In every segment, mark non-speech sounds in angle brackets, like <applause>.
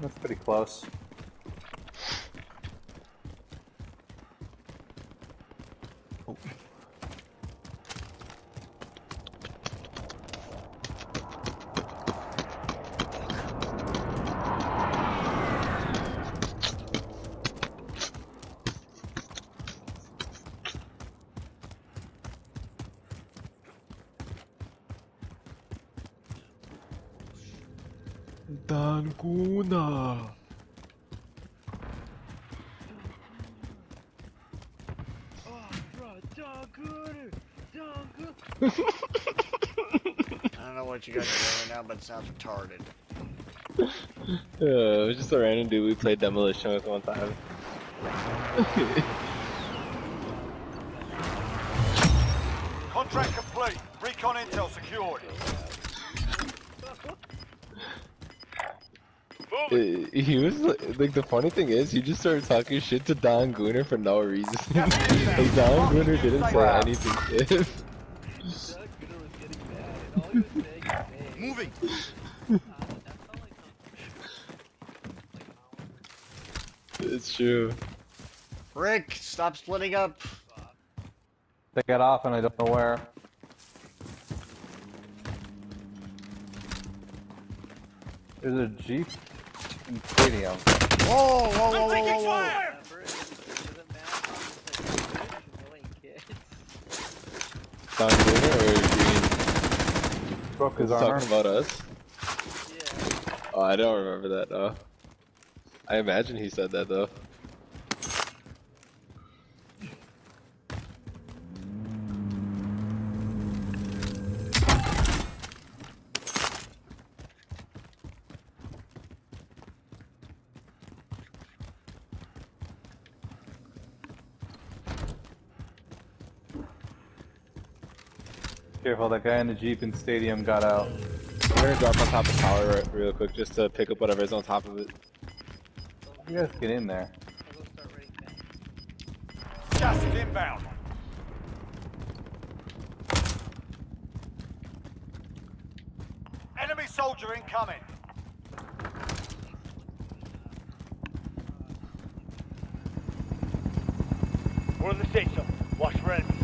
That's pretty close. Danguna. I don't know what you guys are doing right now, but it sounds retarded. Uh, it was just a random dude we played demolition with one time. Contract complete. Recon intel secured. Uh, he was like, like, the funny thing is, he just started talking shit to Don Gunner for no reason. <laughs> like Don Gunner didn't say anything. <laughs> <laughs> Moving. it's true. Rick, stop splitting up. They got off and I don't know where. There's a Jeep in stadium. Whoa, whoa, whoa, whoa, taking whoa, whoa. fire! Don Gunner or Green? Broke his armor. talking about us. Yeah. Oh, I don't remember that though. I imagine he said that though. Careful, that guy in the Jeep in stadium got out. I'm gonna drop on top of tower right, real quick just to pick up whatever's on top of it. You guys get in there. Gas is inbound. Enemy soldier incoming. We're in the safe zone. Watch for enemies.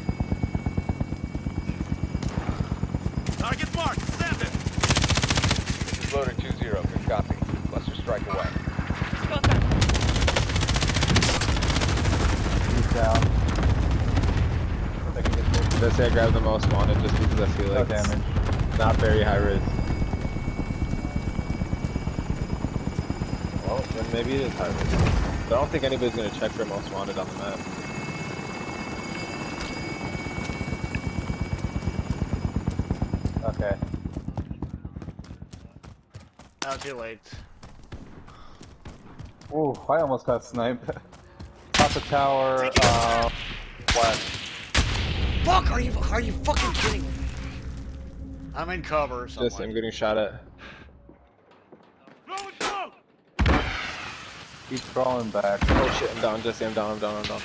Target marked. Stand it. This is loader 2-0. Good copy. Cluster strike away. He's down. Let's say I grab the most wanted just because I feel like it's damage. not very high risk. Well, then maybe it is high risk. But I don't think anybody's gonna check for most wanted on the map. Okay. Now too late. Ooh, I almost got sniped. Top of tower, uh, west. Fuck, are you are you fucking kidding me? I'm in cover somewhere. Just I'm getting shot at. Throwing smoke. Keep crawling back. Oh shit, I'm down, Jesse, I'm down, I'm down, I'm down.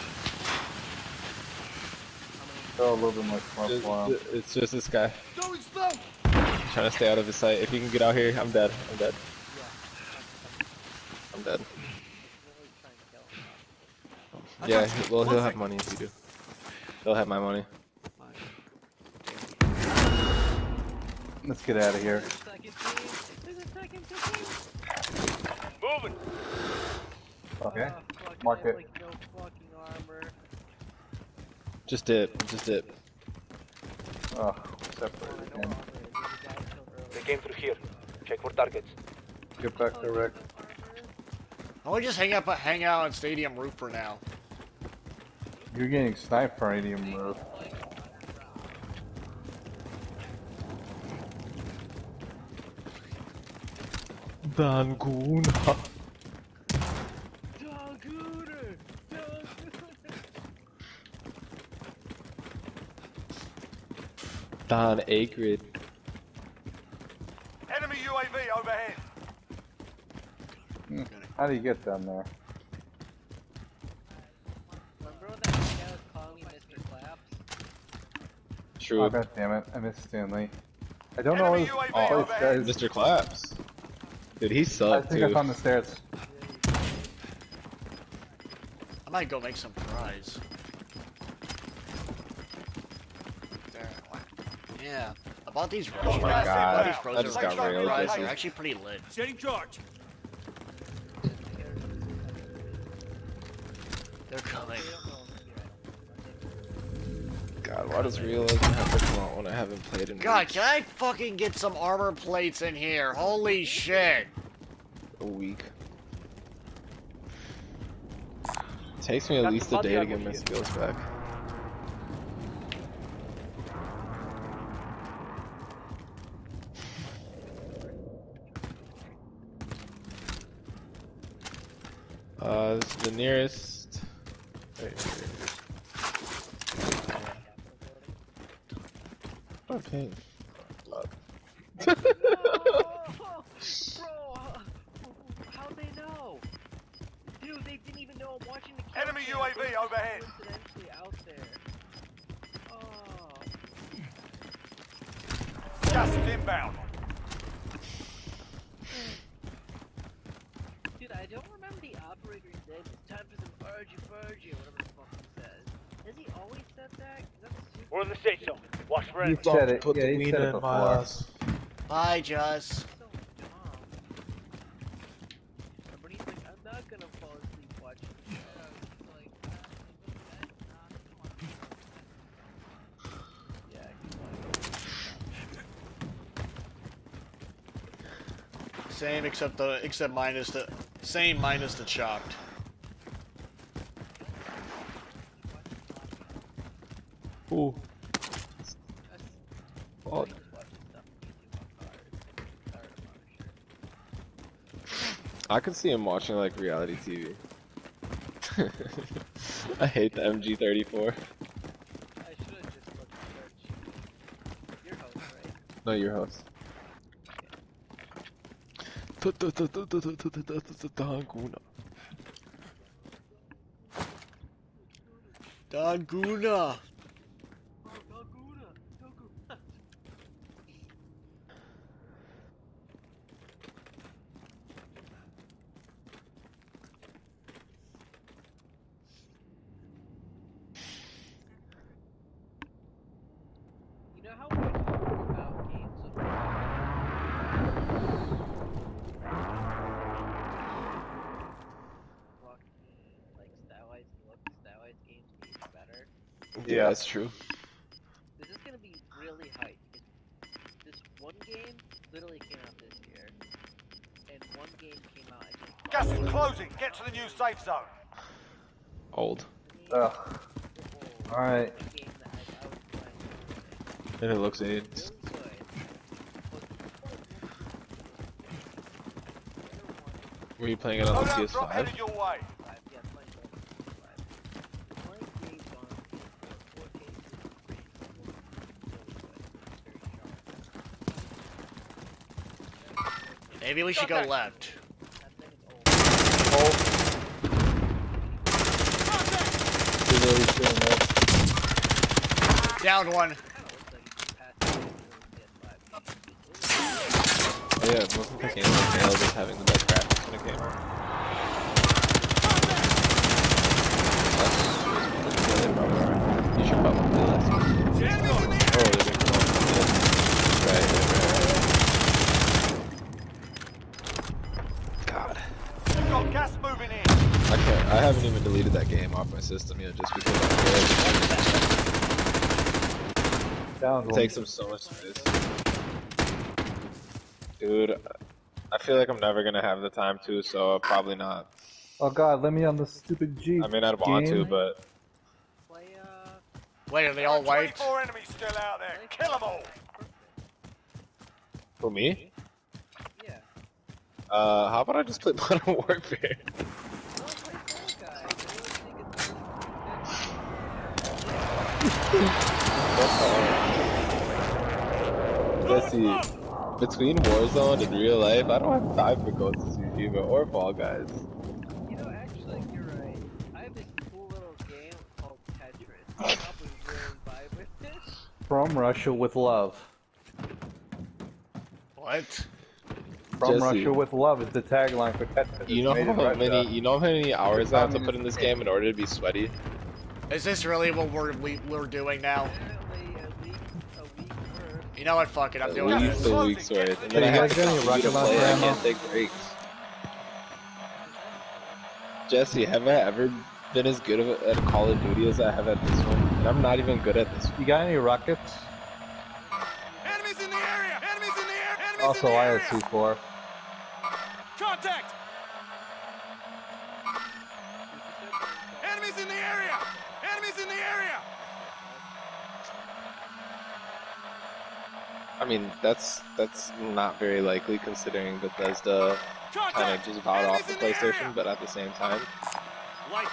Throw a little bit more smoke Just- for him. it's just this guy. Throwing smoke. trying to stay out of his sight. If he can get out here, I'm dead. I'm dead. I'm dead. Yeah, well, he'll have money if you do. He'll have my money. Let's get out of here. Moving. Okay. Mark it. Like no armor. Just dip. Just dip. Oh, separate again. They came through here. Check for targets. Get back to Rick. Why don't we just hang up hang out on stadium roof for now? You're getting sniped for medium roof. Danguna. Don Acrid. Enemy UAV overhead. Hmm. How do you get down there? Remember when that guy was calling me Mr. Claps? True. Oh, god damn it. I missed Stanley. I don't know Enemy this UAV place, guys. Mr. Claps. Dude, he I sucked think I found the stairs. I might go make some fries. Yeah. I bought these Oh my I bought god, these that frozen just got fries. real. They're actually pretty lit. Setting charge. They're coming. God, why does realism have to come out when I haven't played in God, weeks? can I fucking get some armor plates in here? Holy shit. a week? takes me at least a day to get my skills back. Uh, this is the nearest. Right here. Okay. Bro, how they know? Dude, they didn't even know I'm watching the kill Enemy cam. UAV They were just overhead. Coincidentally out there. Oh. Gas is inbound. Dude, I don't remember the operator said it's time for some RG Burgy or whatever the fuck he says. Has he always said that? We're in the safe zone. Watch for He enemies. said it. Put yeah, the he wiener in my ass. Bye, Just. so dumb. But he's like, I'm not gonna fall asleep watching the show. It's like, yeah, he's like, Same except the except minus the same minus the chopped. Ooh. I Oh, just watch stuff on YouTube on cars. Tired of Punisher. I could see him watching like reality TV. I hate the MG34. I should have just looked search. Your host, right? No, your host. Danguna. Daguna. Oh, Daguna! Daguna! You know how much you talk about games of fucking like stylized look, stylized games being better? Yeah, that's true. This is gonna be really hype. This one game literally came out this year, and one game came out. I think, Gas is closing. Get to the new safe zone. Old. Ugh. Oh, Alright. a game that I, I was playing And it looks really AIDS. good. Were you playing it on the Loadout drop PS5? headed your way. five, yeah, playing both PS5. Playing games on 4K 60 frames is really good. It's very sharp. Maybe we should go left. That thing is old. He's already feeling it. Down one. Kinda looks like it's past the PS5. Oh yeah, it wasn't the game that nailed as having the best graphics when it came out. That's- yeah, they probably are. You should probably play last one. Oh, they didn't come out. Yeah. Right, right, right. God. You've got gas moving in. I can't. I haven't even deleted that game off my system yet, just because I'm scared. Down It one. takes them so much space. Dude, I feel like I'm never gonna have the time to, so probably not. Oh god, let me on the stupid Jeep. I mean, I'd want to, but Play, uh, Wait, are they all white? 24 enemies still out there. Kill them all. for me, yeah. uh, how about I just play <laughs> Modern Warfare? No, play Fall Guys. I really think it's Let's see. Between Warzone and real life, I don't have time for Ghost of Tsushima or Fall Guys. You know, actually, you're right. I have this cool little game called Tetris. I probably really vibe with it. From Russia with love. What? From Jesse. Russia with love is the tagline for Tetris. You know how many you know how many hours I have to put in this game in order to be sweaty? Is this really what we're we, we're doing now? Apparently, a week, a week worth. You know what? Fuck it. I'm At doing least this. a week's worth. And then Hey, I you have guys to got any continue to rocket launcher play. I ammo? can't take breaks. Jesse, have I ever been as good of a- at Call of Duty as I have at this one? And I'm not even good at this one. You got any rockets? Enemies in the area! Enemies in the air! Enemies Also, I have C4. Contact! I mean, that's that's not very likely considering Bethesda kind of just bought off the Enemies in the PlayStation, but at the same time,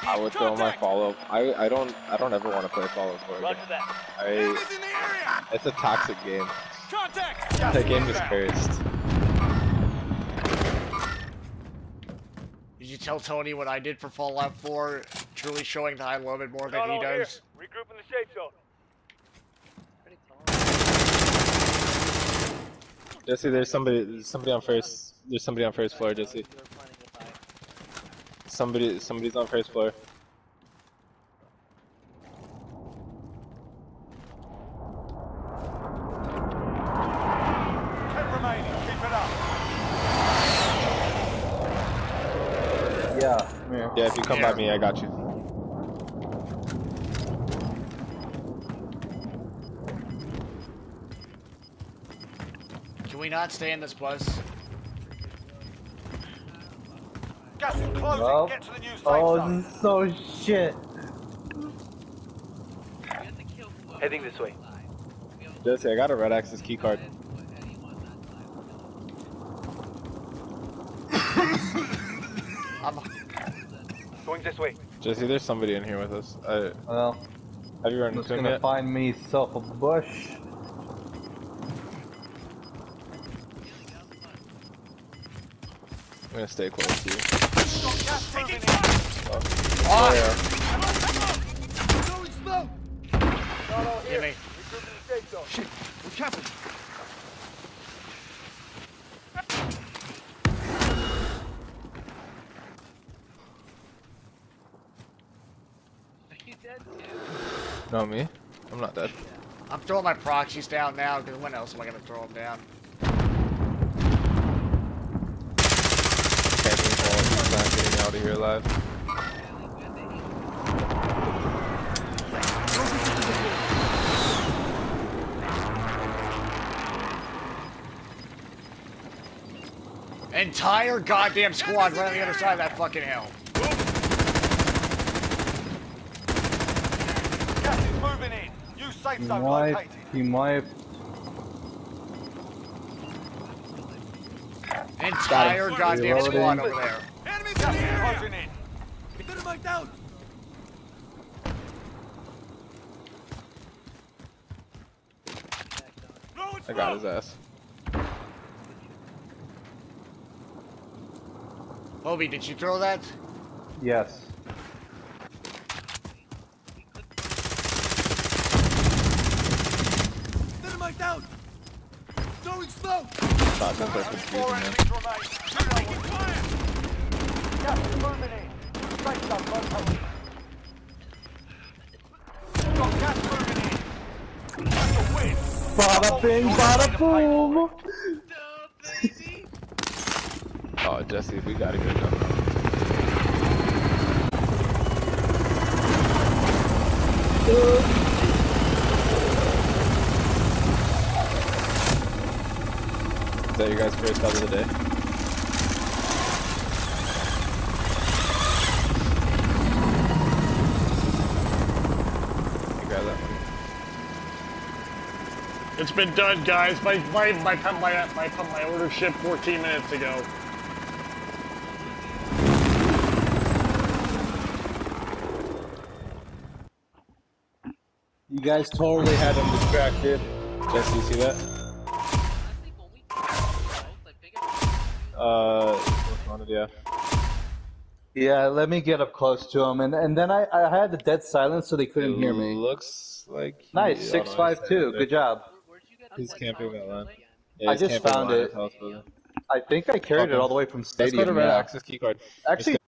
I would throw my contact! Fallout. I I don't I don't ever want to play Fallout 4 again. that. I Enemies in the area! it's a toxic game. Contact! That game is cursed. Did you tell Tony what I did for Fallout 4? Truly showing that I love it more than he does. Regroup in the safe zone. Pretty tall. Jesse, there's somebody there's somebody on first. There's somebody on first floor, Jesse. You were planning to buy. Somebody somebody's on first floor. Keep it up. Yeah. Yeah, if you come by me, I got you. Can we not stay in this bus? Gas is closing. Well, Get to the new safe Oh, zone. this is so shit. We have to kill whoever Heading this way. alive. We don't Jesse, I got a red access key card. <coughs> I'm, Going this way. Jesse, there's somebody in here with us. I, Well, have you run I'm into him gonna find me self a bush. Gonna stay close to you. Got gas moving in. Ah! Give me. Regroup in the safe zone. Are you dead too? No, me? I'm not dead. I'm throwing my proxies down now, because when else am I gonna throw them down? Camping Paul, he's not getting out of here alive. Entire goddamn squad right on the other side of that fucking hill. Gas is moving in. New safe He zone might. located. He might. Entire goddamn squad over there. Enemies in the area. Closing in. Dynamite down. I got his ass. Moby, did you throw that? Yes. Dynamite down. Throwing smoke. Shotguns are Four confusing, man. enemies remain. Taking fire. Is. Bada bing, bada boom. <laughs> Oh, Jesse, we gotta get done. Is that your guys' first dub of the day? You grab that one. It's been done, guys. My my my my my, my, my order shipped 14 minutes ago. You guys totally had him distracted. Jesse, you see that? Honestly, when we close, like big enough, Uh, which one did you have? Yeah, let me get up close to him, and and then I I had the dead silence so they couldn't hear me. Looks like Nice, hold six on, five he's two. there. Good job. where, where'd you get He's camping oh, that line. Yeah, I just found it. his house building. I think I carried it all the way from Let's go stadium. to red yeah. access keycard. Actually,